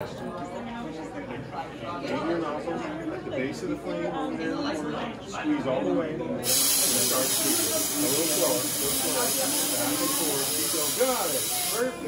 Take your nozzle at the base of the flame over there. Squeeze all the way. And start shooting. A little slower. A little slower. Back and forth. Keep going. Got it. Perfect.